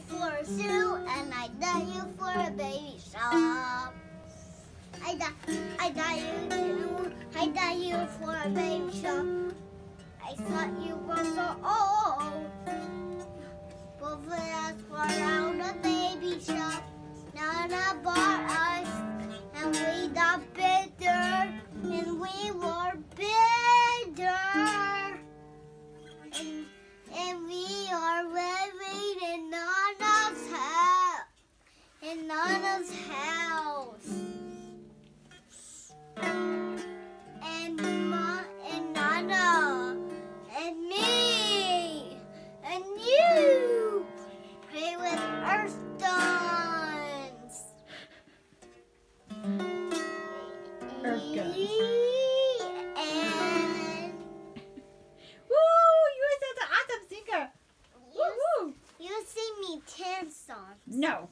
for a zoo, and I die you for a baby shark. I die, I die you too. I die you for a baby shark. I thought you were so old. Both of us were out a baby shark. None of us, Nana's house. And Ma and Nana and me and you play with earth stones. Earth guns. And Woo! You are such an awesome singer. you, Woo woo! you sing me ten songs. No.